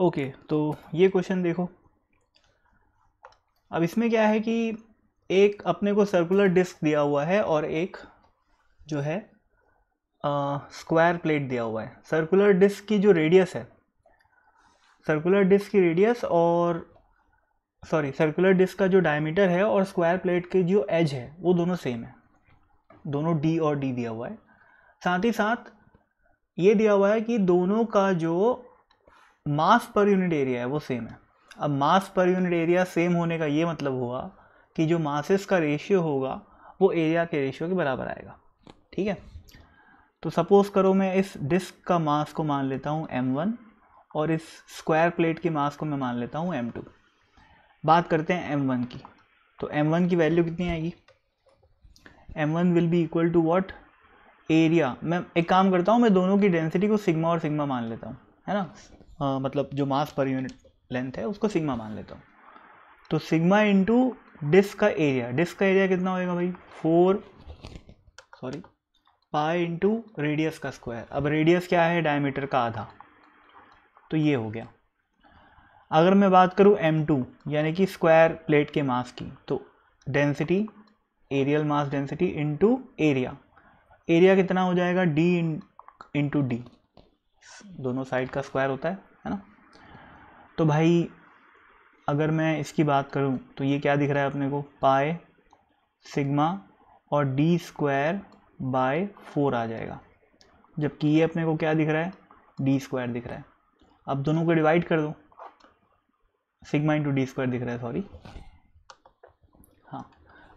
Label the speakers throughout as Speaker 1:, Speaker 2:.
Speaker 1: Okay तो ये question देखो। अब इसमें क्या है कि एक अपने को सर्कुलर डिस्क दिया हुआ है और एक जो है स्क्वायर प्लेट दिया हुआ है। सर्कुलर डिस्क की जो रेडियस है सर्कुलर डिस्क की रेडियस और सॉरी सर्कुलर डिस्क का जो डायमीटर है और स्क्वायर प्लेट की जो एज है, वो दोनों सेम है। दोनों डी और डी दिया हुआ है। साथ ही साथ ये दिया हुआ है कि दोनों का जो मास पर यूनिट एरिया है, वो सेम है। अब मास पर यूनिट एरिया सेम होने का ये मतलब हुआ कि जो मासेस का रेशियो होगा, वो एरिया के रेशियो के बराबर आएगा। ठीक है? तो सपोज़ करो मैं इस डिस्क का मास को मान लेता हूँ m1 और इस स्क्वायर प्लेट की मास को मैं मान लेता हूँ m2 बात करते हैं m1 की। तो m1 की वैल्यू कितनी आएगी? M1 will be equal to what area मैं एक काम करता हूँ, मैं दोनों की डेंसिटी को सिग्मा और सिग्मा मान लेता हूँ, है ना? आ, मतलब जो मास पर यूनिट लेंथ है उसको सिग्मा मान लेता हूँ। तो सिग्मा इंटू डिस्क का एरिया डिस्क का एरिया कितना होएगा भाई? Four sorry pi into radius का स्क्वायर अब रेडियस क्या है? डायमीटर का आधा। तो ये हो गया। अगर मैं बात करूँ एम टू यानी कि स्क्वायर प्लेट के मास की तो density areal mass density into area area कितना हो जाएगा? डी इंटू डी दोनों साइड का स्क्वायर होता है। है ना? तो भाई, अगर मैं इसकी बात करूँ तो ये क्या दिख रहा है अपने को? पाए, सिग्मा और डी स्क्वायर बाय फोर आ जाएगा। जबकि ये अपने को क्या दिख रहा है? डी स्क्वायर दिख रहा है। अब दोनों को डिवाइड कर दो। सिग्मा इंटू डी स्क्वायर दिख रहा है, सॉरी। हाँ।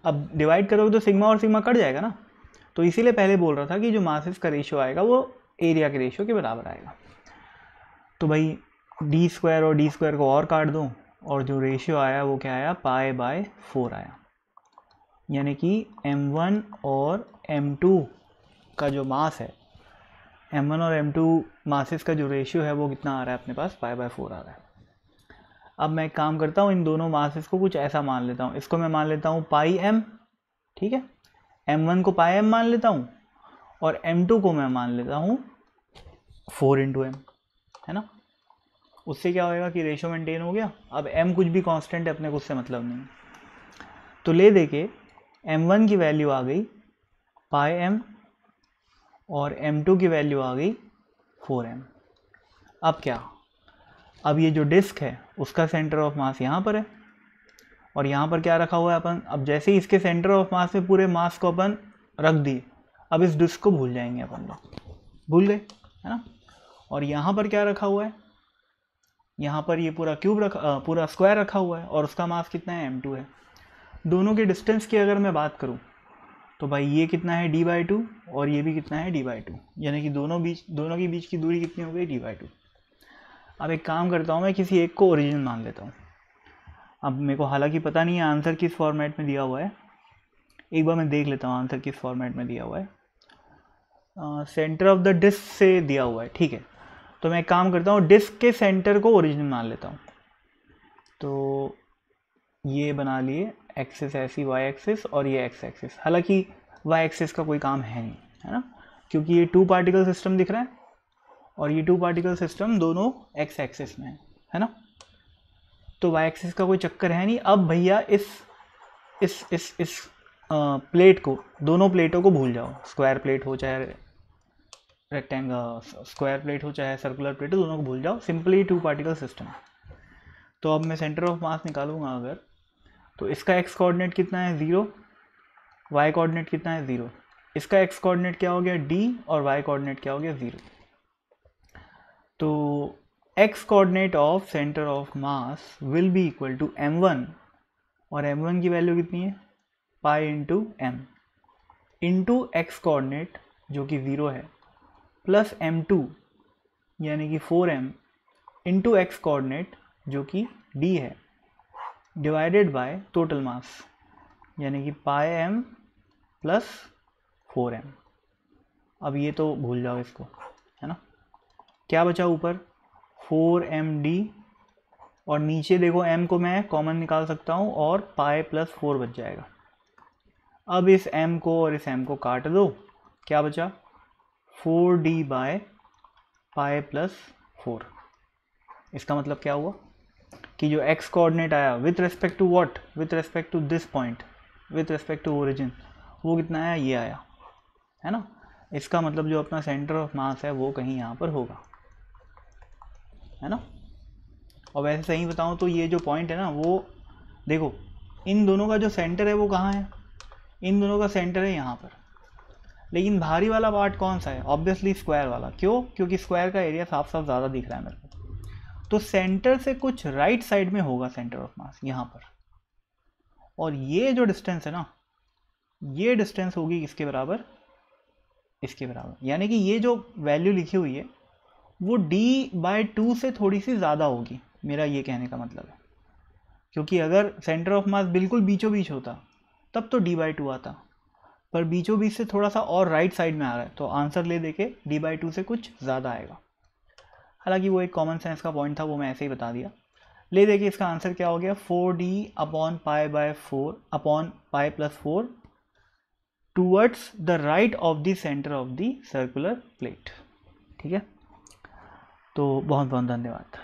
Speaker 1: अब डिवाइड करोगे तो सिग्मा और सिग्मा कट जाएगा ना? तो इसीलिए पहले बोल रहा था कि जो मासेस का रेशियो आएगा, वो एरिया के रेशियो के बराबर आएगा। तो भाई डी स्क्वायर और डी स्क्वायर को और काट दो और जो रेशियो आया वो क्या आया? पाए बाय फोर आया। यानी कि m1 और m2 का जो मास है m1 और m2 मासेस का जो रेशियो है वो कितना आ रहा है अपने पास? पाए बाय फोर आ रहा है। अब मैं एक काम करता हूँ, इन दोनों मासेस को कुछ ऐसा मान लेता हूँ। इसको मैं मान लेता हूँ पाई एम ठीक है? m1 को पाई एम मान लेता हूँ और m2 को मैं मान लेता हूँ फोर इंटू एम है ना? उससे क्या होएगा कि रेशो मेंटेन हो गया। अब एम कुछ भी कांस्टेंट है, अपने को उससे मतलब नहीं तो ले दे के m1 की वैल्यू आ गई पाई एम और एम टू की वैल्यू आ गई फोर एम अब क्या? अब ये जो डिस्क है, उसका सेंटर ऑफ़ मास यहाँ पर है और यहाँ पर क्या रखा हुआ है अपन? अब जैसे ही इसके सेंटर ऑफ़ मास में पूरे मास को अपन रख दिए, अब इस डिस्क को भूल जाएँगे अपन लोग। भूल गए? है ना? और यहाँ पर क्या रखा हुआ है? यहाँ पर ये पूरा क्यूब रखा पूरा स्क्वायर रखा हुआ है और उसका मास कितना है? M2 है। दोनों के डिस्टेंस की अगर मैं बात करूँ तो भाई ये कितना है? डी बाई टू और ये भी कितना है? डी बाई टू यानी कि दोनों बीच, दोनों के बीच की दूरी कितनी हो गई? डी बाई टू अब एक काम करता हूँ, मैं किसी एक को ओरिजिन मान लेता हूँ। अब मेरे को हालाँकि पता नहीं है आंसर किस फॉर्मेट में दिया हुआ है। एक बार मैं देख लेता हूँ आंसर किस फॉर्मेट में दिया हुआ है। सेंटर ऑफ़ द डिस्क से दिया हुआ है, ठीक है। तो मैं काम करता हूँ डिस्क के सेंटर को ओरिजिन मान लेता हूँ। तो ये बना लिए एक्सिस ऐसी वाई एक्सिस और ये एक्स एक्सिस। हालाँकि वाई एक्सिस का कोई काम है नहीं है ना? क्योंकि ये टू पार्टिकल सिस्टम दिख रहा है और ये टू पार्टिकल सिस्टम दोनों एक्स एक्सिस में है है ना? तो वाई एक्सिस का कोई चक्कर है नहीं। अब भैया इस इस इस इस आ, प्लेट को दोनों प्लेटों को भूल जाओ। स्क्वायर प्लेट हो चाहे रेक्टेंगल स्क्वायर प्लेट हो, चाहे सर्कुलर प्लेट हो, दोनों को भूल जाओ। सिंपली टू पार्टिकल सिस्टम तो अब मैं सेंटर ऑफ़ मास निकालूँगा अगर। तो इसका एक्स कोऑर्डिनेट कितना है? ज़ीरो वाई कोऑर्डिनेट कितना है? ज़ीरो इसका एक्स कोऑर्डिनेट क्या हो गया? डी और वाई कोऑर्डिनेट क्या हो गया? ज़ीरो तो X coordinate of centre of mass will be equal to M one और एम वन की वैल्यू कितनी है? Pi into M into X coordinate जो कि ज़ीरो है। प्लस एम टू यानी कि four M into X coordinate जो कि डी है डिवाइडेड बाय टोटल मास यानी कि पाए एम प्लस फोर एम अब ये तो भूल जाओ इसको, है ना? क्या बचा ऊपर? फोर एम डी और नीचे देखो एम को मैं कॉमन निकाल सकता हूँ, और पाए प्लस फोर बच जाएगा। अब इस एम को और इस एम को काट दो, क्या बचा? Four D by pi plus four. इसका मतलब क्या हुआ? कि जो एक्स कोऑर्डिनेट आया with respect to what with respect to this point with respect to origin वो कितना आया? ये आया। है ना? इसका मतलब जो अपना सेंटर ऑफ़ मास है, वो कहीं यहाँ पर होगा। है ना? और वैसे सही बताऊँ तो ये जो पॉइंट है ना, वो देखो, इन दोनों का जो सेंटर है, वो कहाँ है? इन दोनों का सेंटर है यहाँ पर। लेकिन भारी वाला पार्ट कौन सा है? ऑब्वियसली स्क्वायर वाला। क्यों? क्योंकि स्क्वायर का एरिया साफ़ साफ़ ज़्यादा दिख रहा है मेरे को। तो सेंटर से कुछ राइट right साइड में होगा सेंटर ऑफ़ मास यहाँ पर। और ये जो डिस्टेंस है ना, ये डिस्टेंस होगी किसके बराबर? इसके बराबर। यानी कि ये जो वैल्यू लिखी हुई है, वो d बाय टू से थोड़ी सी ज़्यादा होगी। मेरा ये कहने का मतलब है। क्योंकि अगर सेंटर ऑफ़ मास बिल्कुल बीचों बीच होता, तब तो डी बाई टू आता। पर बीचों बीच से थोड़ा सा और राइट साइड में आ रहा है तो आंसर ले देके डी बाई टू से कुछ ज़्यादा आएगा। हालाँकि वो एक कॉमन सेंस का पॉइंट था, वो मैं ऐसे ही बता दिया। ले देखिए इसका आंसर क्या हो गया? Four D upon pi by four upon pi plus four towards the right of the centre of the circular plate ठीक है? तो बहुत बहुत धन्यवाद।